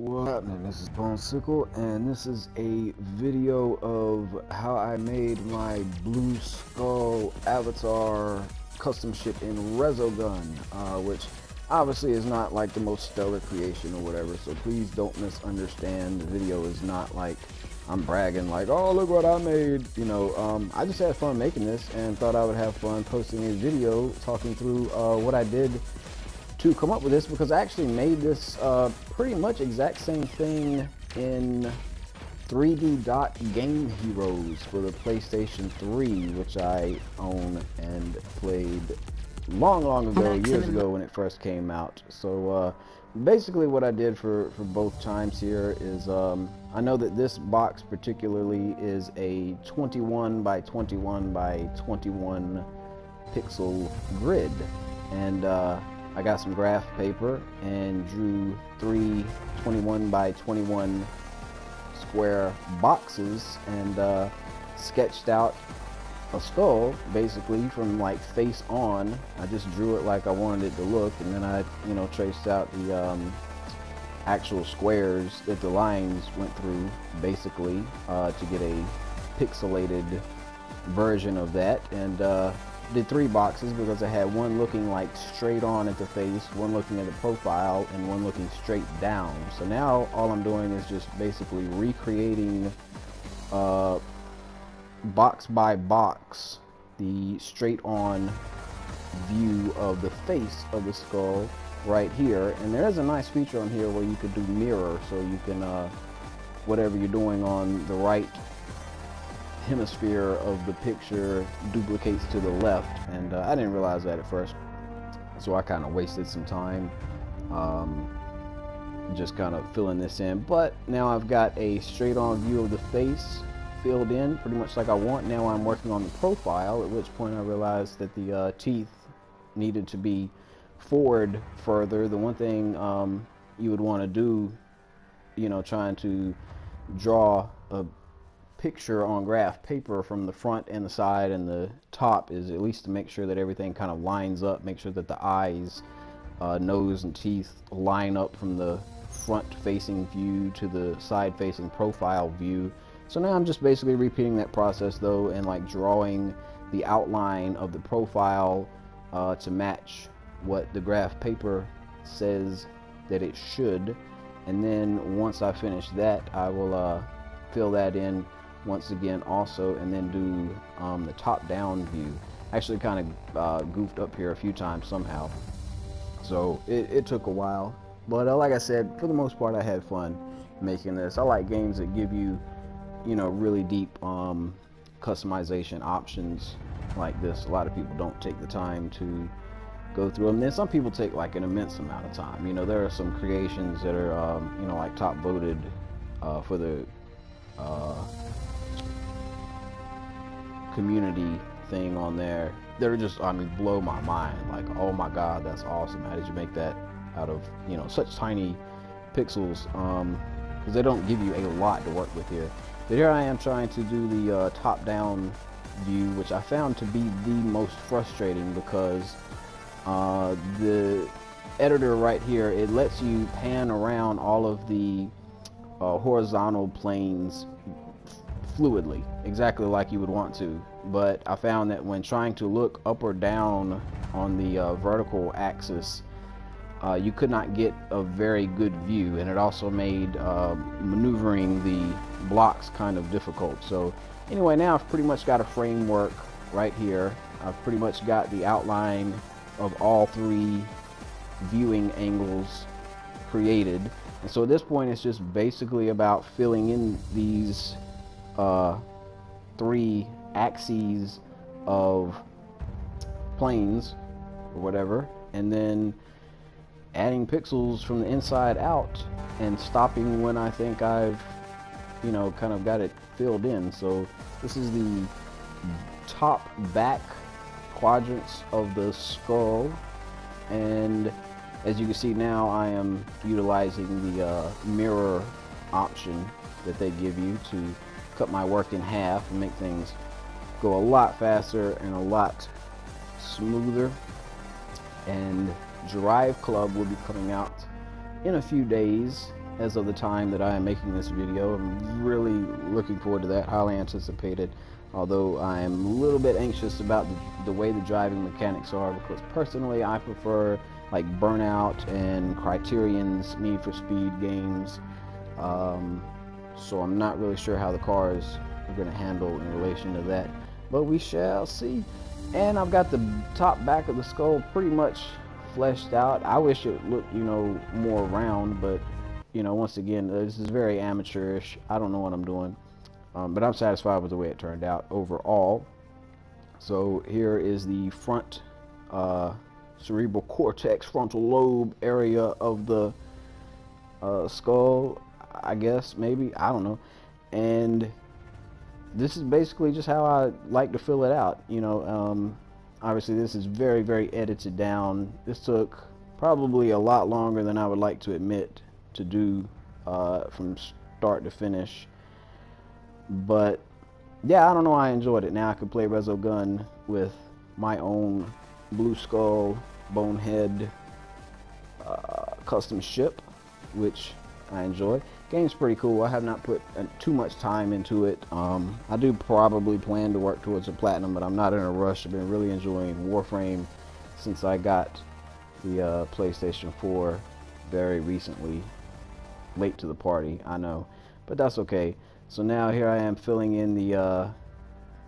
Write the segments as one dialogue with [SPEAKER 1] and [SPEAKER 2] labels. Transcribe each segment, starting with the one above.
[SPEAKER 1] What's happening? This is Bonesickle, and this is a video of how I made my Blue Skull avatar custom ship in Resogun, uh, which obviously is not like the most stellar creation or whatever, so please don't misunderstand. The video is not like I'm bragging like, oh, look what I made. You know, um, I just had fun making this and thought I would have fun posting a video talking through uh, what I did to come up with this because I actually made this uh, pretty much exact same thing in 3D Dot Game Heroes for the PlayStation 3, which I own and played long, long ago, years ago when it first came out. So uh, basically what I did for, for both times here is um, I know that this box particularly is a 21 by 21 by 21 pixel grid. And uh, I got some graph paper and drew three 21 by 21 square boxes and uh, sketched out a skull basically from like face on. I just drew it like I wanted it to look and then I, you know, traced out the um, actual squares that the lines went through basically uh, to get a pixelated version of that and uh, did three boxes because I had one looking like straight on at the face, one looking at the profile, and one looking straight down. So now all I'm doing is just basically recreating uh, box by box the straight on view of the face of the skull right here. And there is a nice feature on here where you could do mirror so you can, uh, whatever you're doing on the right hemisphere of the picture duplicates to the left. And uh, I didn't realize that at first. So I kind of wasted some time um, just kind of filling this in. But now I've got a straight on view of the face filled in pretty much like I want. Now I'm working on the profile at which point I realized that the uh, teeth needed to be forward further. The one thing um, you would want to do you know trying to draw a picture on graph paper from the front and the side and the top is at least to make sure that everything kind of lines up, make sure that the eyes, uh, nose and teeth line up from the front facing view to the side facing profile view. So now I'm just basically repeating that process though and like drawing the outline of the profile uh, to match what the graph paper says that it should and then once I finish that I will uh, fill that in once again also and then do um, the top down view. Actually kind of uh, goofed up here a few times somehow. So it, it took a while but uh, like I said for the most part I had fun making this. I like games that give you you know really deep um, customization options like this. A lot of people don't take the time to go through them then some people take like an immense amount of time. You know there are some creations that are um, you know like top voted uh, for the uh, community thing on there they're just I mean blow my mind. Like oh my god that's awesome. How did you make that out of you know such tiny pixels? Um because they don't give you a lot to work with here. But here I am trying to do the uh, top-down view which I found to be the most frustrating because uh, the editor right here it lets you pan around all of the uh, horizontal planes fluidly, exactly like you would want to. But I found that when trying to look up or down on the uh, vertical axis, uh, you could not get a very good view, and it also made uh, maneuvering the blocks kind of difficult. So anyway, now I've pretty much got a framework right here. I've pretty much got the outline of all three viewing angles created. And so at this point, it's just basically about filling in these uh, three axes of planes or whatever and then adding pixels from the inside out and stopping when I think I've you know kind of got it filled in. So this is the top back quadrants of the skull and as you can see now I am utilizing the uh, mirror option that they give you to cut my work in half and make things go a lot faster and a lot smoother and Drive Club will be coming out in a few days as of the time that I am making this video. I'm really looking forward to that, highly anticipated. Although I am a little bit anxious about the, the way the driving mechanics are because personally I prefer like Burnout and Criterion's Need for Speed games. Um, so I'm not really sure how the cars are going to handle in relation to that. But we shall see. And I've got the top back of the skull pretty much fleshed out. I wish it looked, you know, more round, but, you know, once again, this is very amateurish. I don't know what I'm doing. Um, but I'm satisfied with the way it turned out overall. So here is the front uh, cerebral cortex frontal lobe area of the uh, skull, I guess, maybe, I don't know. And this is basically just how I like to fill it out. You know, um, obviously this is very, very edited down. This took probably a lot longer than I would like to admit to do uh, from start to finish. But yeah, I don't know. I enjoyed it. Now I can play Resogun with my own Blue Skull Bonehead uh, custom ship, which I enjoy. Game's pretty cool. I have not put uh, too much time into it. Um, I do probably plan to work towards a platinum, but I'm not in a rush. I've been really enjoying Warframe since I got the uh, PlayStation 4 very recently. Late to the party, I know, but that's okay. So now here I am filling in the uh,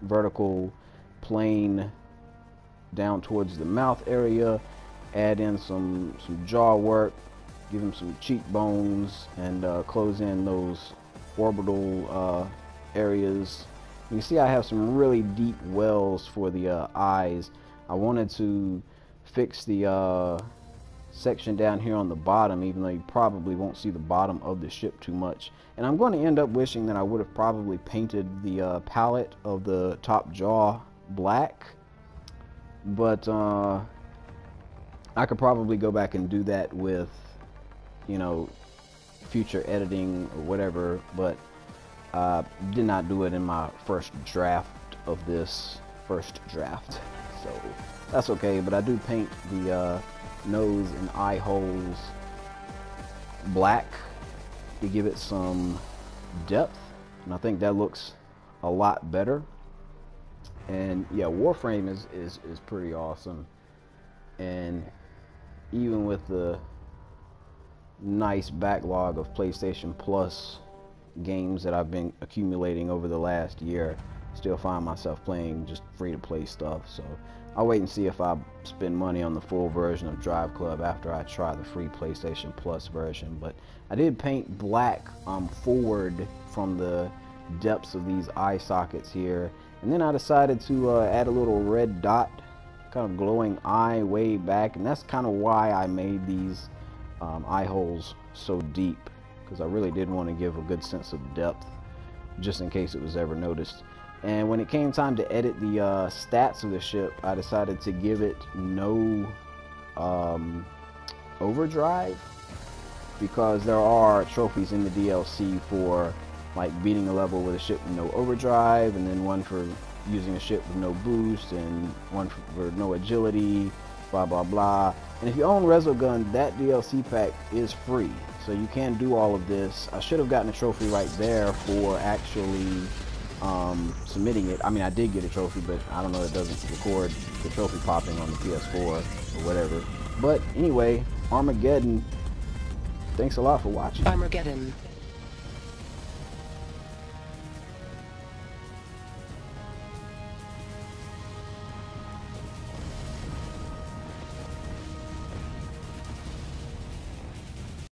[SPEAKER 1] vertical plane down towards the mouth area, add in some, some jaw work, give him some cheekbones, and uh, close in those orbital uh, areas. You can see I have some really deep wells for the uh, eyes. I wanted to fix the uh, section down here on the bottom even though you probably won't see the bottom of the ship too much and I'm going to end up wishing that I would have probably painted the uh, palate of the top jaw black but uh, I could probably go back and do that with you know future editing or whatever but uh, did not do it in my first draft of this first draft. So that's okay but I do paint the uh, nose and eye holes black to give it some depth and I think that looks a lot better. And yeah Warframe is, is, is pretty awesome. And even with the nice backlog of PlayStation Plus games that I've been accumulating over the last year. Still find myself playing just free to play stuff so I'll wait and see if I spend money on the full version of Drive Club after I try the free PlayStation Plus version but I did paint black um, forward from the depths of these eye sockets here and then I decided to uh, add a little red dot kind of glowing eye way back and that's kind of why I made these um, eye holes so deep because I really did want to give a good sense of depth just in case it was ever noticed. And when it came time to edit the uh, stats of the ship, I decided to give it no um, overdrive because there are trophies in the DLC for like beating a level with a ship with no overdrive and then one for using a ship with no boost and one for, for no agility blah blah blah and if you own Resogun that DLC pack is free so you can do all of this I should have gotten a trophy right there for actually um, submitting it. I mean, I did get a trophy, but I don't know, it doesn't record the trophy popping on the PS4 or whatever. But anyway, Armageddon, thanks a lot for watching.
[SPEAKER 2] Armageddon.